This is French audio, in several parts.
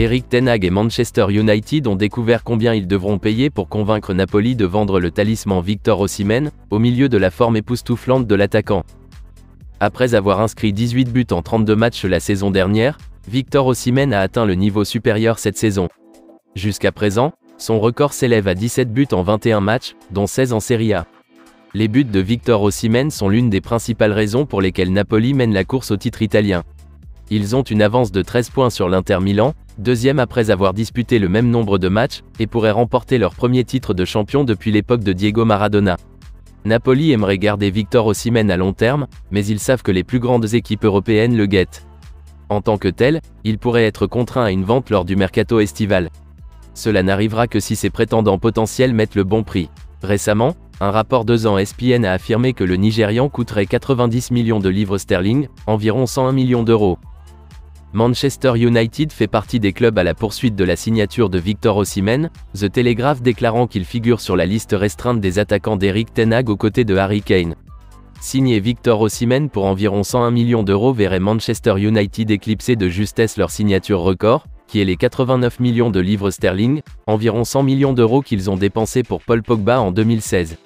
Eric Ten Hag et Manchester United ont découvert combien ils devront payer pour convaincre Napoli de vendre le talisman Victor Osimhen, au milieu de la forme époustouflante de l'attaquant. Après avoir inscrit 18 buts en 32 matchs la saison dernière, Victor Osimhen a atteint le niveau supérieur cette saison. Jusqu'à présent, son record s'élève à 17 buts en 21 matchs, dont 16 en Serie A. Les buts de Victor Osimhen sont l'une des principales raisons pour lesquelles Napoli mène la course au titre italien. Ils ont une avance de 13 points sur l'Inter Milan, deuxième après avoir disputé le même nombre de matchs, et pourraient remporter leur premier titre de champion depuis l'époque de Diego Maradona. Napoli aimerait garder Victor Osimhen à long terme, mais ils savent que les plus grandes équipes européennes le guettent. En tant que tel, il pourrait être contraint à une vente lors du mercato estival. Cela n'arrivera que si ses prétendants potentiels mettent le bon prix. Récemment, un rapport deux ans SPN a affirmé que le Nigérian coûterait 90 millions de livres sterling, environ 101 millions d'euros. Manchester United fait partie des clubs à la poursuite de la signature de Victor Osimhen, The Telegraph déclarant qu'il figure sur la liste restreinte des attaquants d'Eric Ten Hag aux côtés de Harry Kane. Signer Victor Osimhen pour environ 101 millions d'euros verrait Manchester United éclipser de justesse leur signature record, qui est les 89 millions de livres sterling, environ 100 millions d'euros qu'ils ont dépensés pour Paul Pogba en 2016.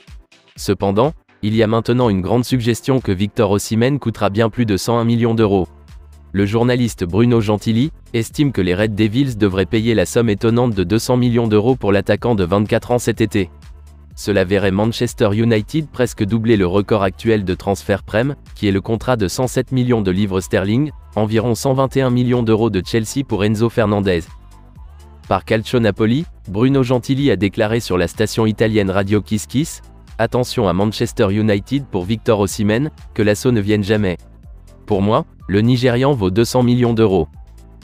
Cependant, il y a maintenant une grande suggestion que Victor Osimhen coûtera bien plus de 101 millions d'euros le journaliste Bruno Gentili, estime que les Red Devils devraient payer la somme étonnante de 200 millions d'euros pour l'attaquant de 24 ans cet été. Cela verrait Manchester United presque doubler le record actuel de transfert prem, qui est le contrat de 107 millions de livres sterling, environ 121 millions d'euros de Chelsea pour Enzo Fernandez. Par Calcio Napoli, Bruno Gentili a déclaré sur la station italienne Radio Kiss Kiss, Attention à Manchester United pour Victor Osimhen, que l'assaut ne vienne jamais. Pour moi, le Nigérian vaut 200 millions d'euros.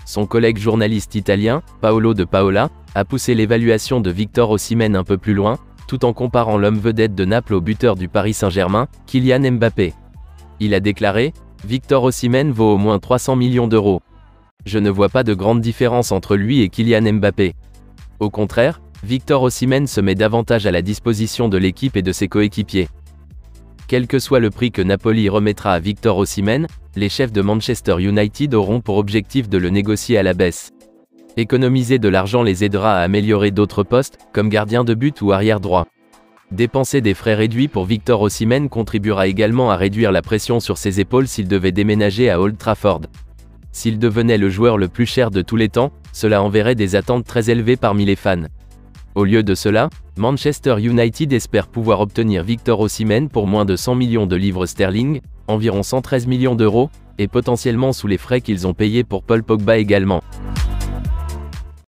Son collègue journaliste italien, Paolo de Paola, a poussé l'évaluation de Victor Osimhen un peu plus loin, tout en comparant l'homme vedette de Naples au buteur du Paris Saint-Germain, Kylian Mbappé. Il a déclaré Victor Osimhen vaut au moins 300 millions d'euros. Je ne vois pas de grande différence entre lui et Kylian Mbappé. Au contraire, Victor Osimhen se met davantage à la disposition de l'équipe et de ses coéquipiers. Quel que soit le prix que Napoli remettra à Victor Osimhen, les chefs de Manchester United auront pour objectif de le négocier à la baisse. Économiser de l'argent les aidera à améliorer d'autres postes, comme gardien de but ou arrière droit. Dépenser des frais réduits pour Victor Osimhen contribuera également à réduire la pression sur ses épaules s'il devait déménager à Old Trafford. S'il devenait le joueur le plus cher de tous les temps, cela enverrait des attentes très élevées parmi les fans. Au lieu de cela, Manchester United espère pouvoir obtenir Victor Osimhen pour moins de 100 millions de livres sterling, environ 113 millions d'euros, et potentiellement sous les frais qu'ils ont payés pour Paul Pogba également.